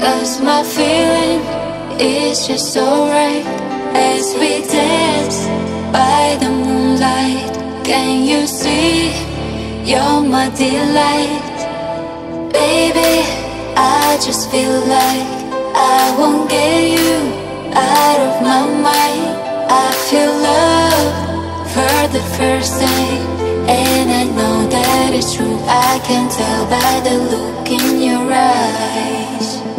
Cause my feeling is just so right. As we dance by the moonlight Can you see? You're my delight. Baby, I just feel like I won't get you out of my mind. I feel love for the first time and I know that it's true. I can tell by the look in your eyes